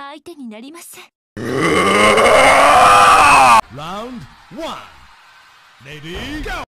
相手になりませんラウンド1レディーゴー